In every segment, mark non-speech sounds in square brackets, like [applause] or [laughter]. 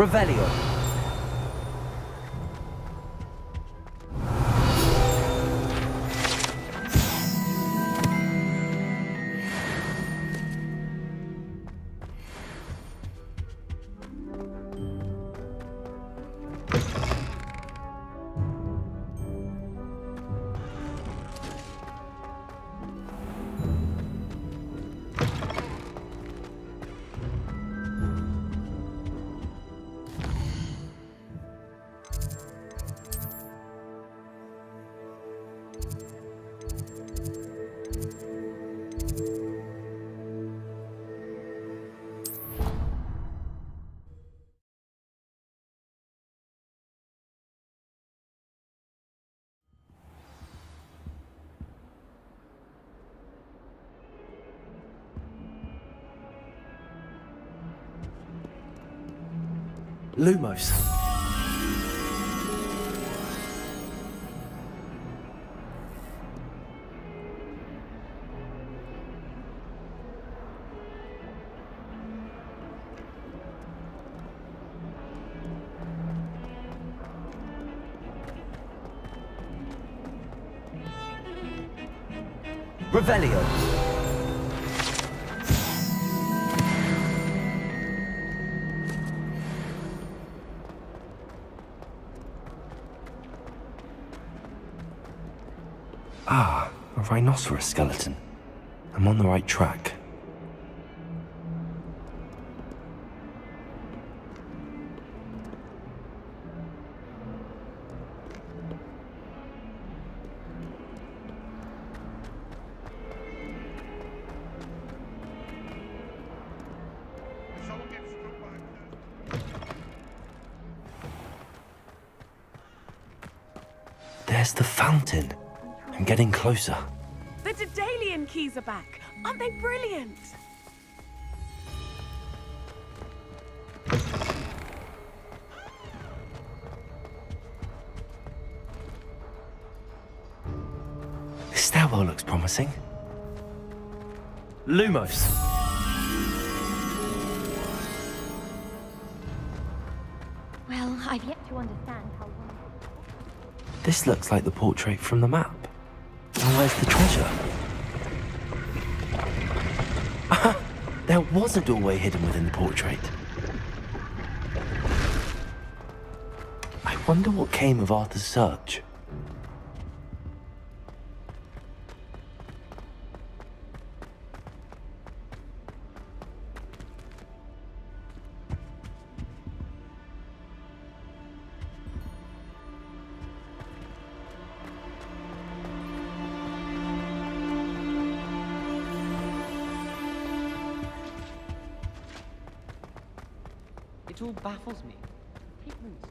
Revelio. Lumos. Revelio. Rhinoceros skeleton. I'm on the right track. There's the fountain. I'm getting closer. The Daedalian keys are back. Aren't they brilliant? This stairwell looks promising. Lumos. Well, I've yet to understand how one... This looks like the portrait from the map. Now where's the treasure? There was a doorway hidden within the portrait. I wonder what came of Arthur's search. It all baffles me. Pigments.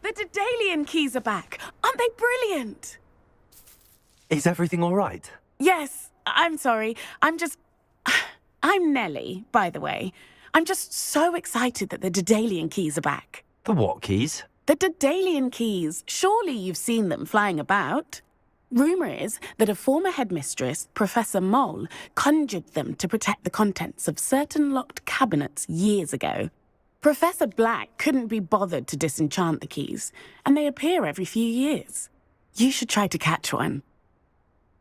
The Daedalian keys are back. Aren't they brilliant? Is everything all right? Yes, I'm sorry. I'm just. [sighs] I'm Nellie, by the way. I'm just so excited that the Daedalian keys are back. The what keys? The Daedalian keys. Surely you've seen them flying about. Rumour is that a former headmistress, Professor Mole, conjured them to protect the contents of certain locked cabinets years ago. Professor Black couldn't be bothered to disenchant the keys, and they appear every few years. You should try to catch one.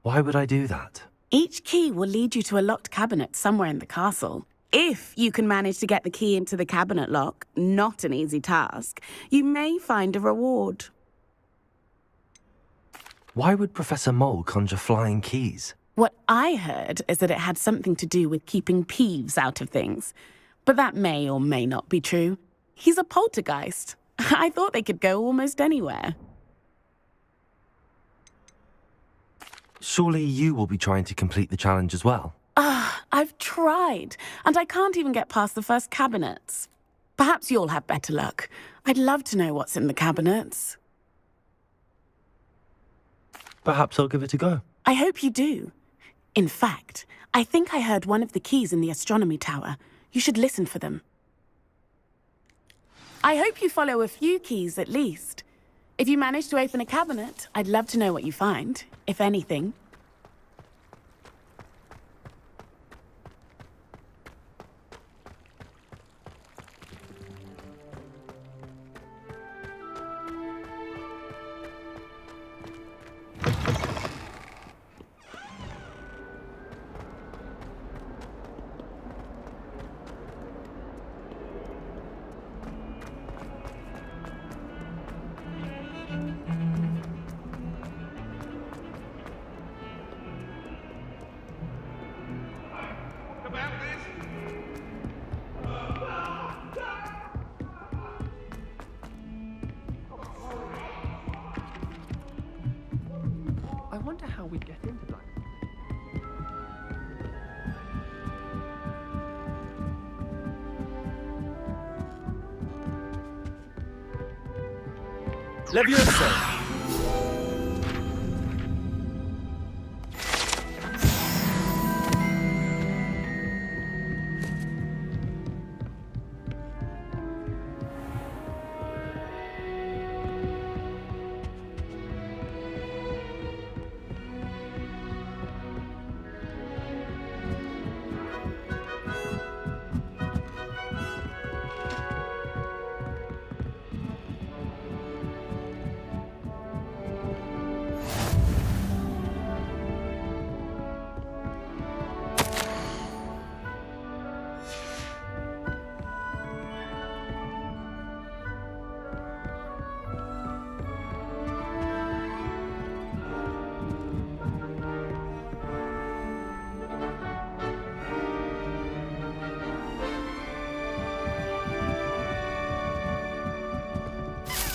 Why would I do that? Each key will lead you to a locked cabinet somewhere in the castle. If you can manage to get the key into the cabinet lock, not an easy task, you may find a reward. Why would Professor Mole conjure flying keys? What I heard is that it had something to do with keeping Peeves out of things. But that may or may not be true. He's a poltergeist. [laughs] I thought they could go almost anywhere. Surely you will be trying to complete the challenge as well. Ah, I've tried, and I can't even get past the first cabinets. Perhaps you'll have better luck. I'd love to know what's in the cabinets. Perhaps I'll give it a go. I hope you do. In fact, I think I heard one of the keys in the astronomy tower. You should listen for them. I hope you follow a few keys at least. If you manage to open a cabinet, I'd love to know what you find, if anything. Wonder how we'd get into Black. Levioso!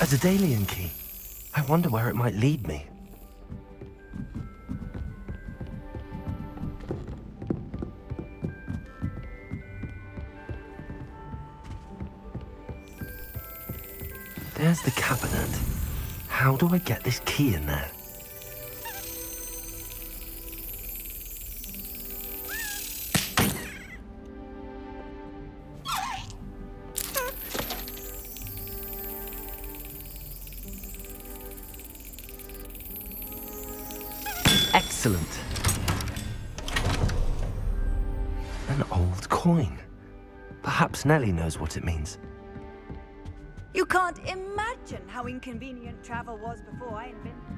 A Daedalian key. I wonder where it might lead me. There's the cabinet. How do I get this key in there? Nellie knows what it means. You can't imagine how inconvenient travel was before I invented.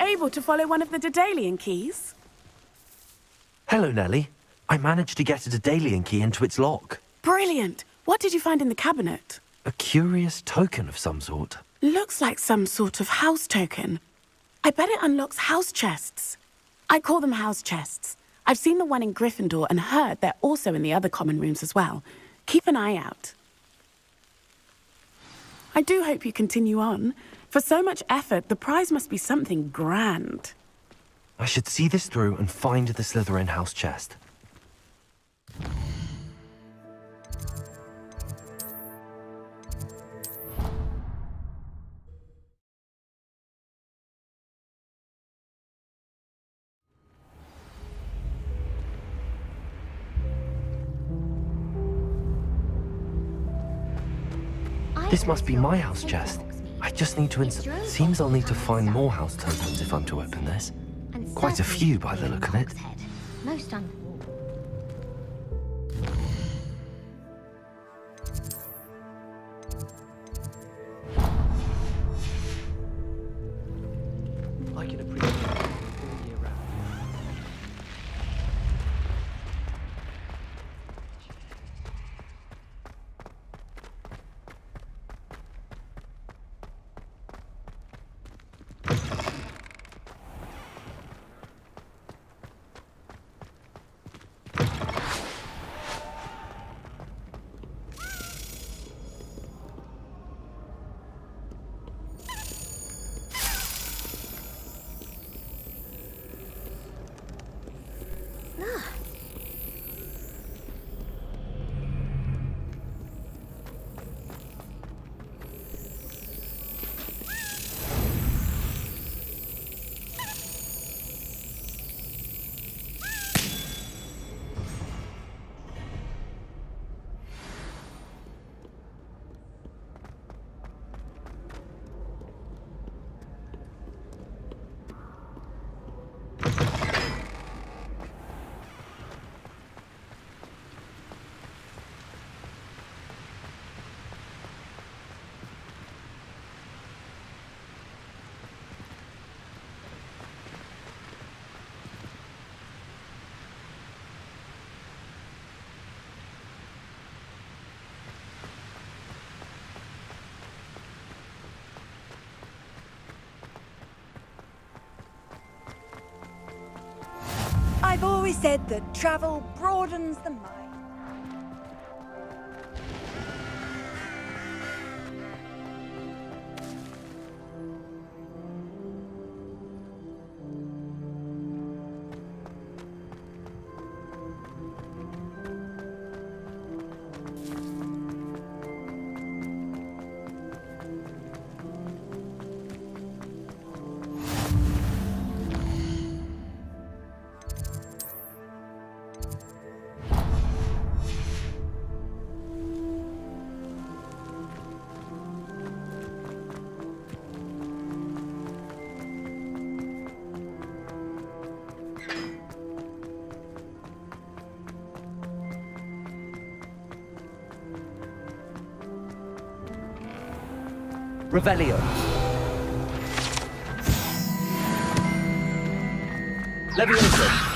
Able to follow one of the Daedalian keys? Hello, Nellie. I managed to get a Daedalian key into its lock. Brilliant! What did you find in the cabinet? A curious token of some sort. Looks like some sort of house token. I bet it unlocks house chests. I call them house chests. I've seen the one in Gryffindor and heard they're also in the other common rooms as well. Keep an eye out. I do hope you continue on. For so much effort, the prize must be something grand. I should see this through and find the Slytherin house chest. This must be my house chest. I just need to ins- Seems I'll need to find more house tokens if I'm to open this. Quite a few by the look of it. Most always said that travel broadens the mind. Revelio. Levioso.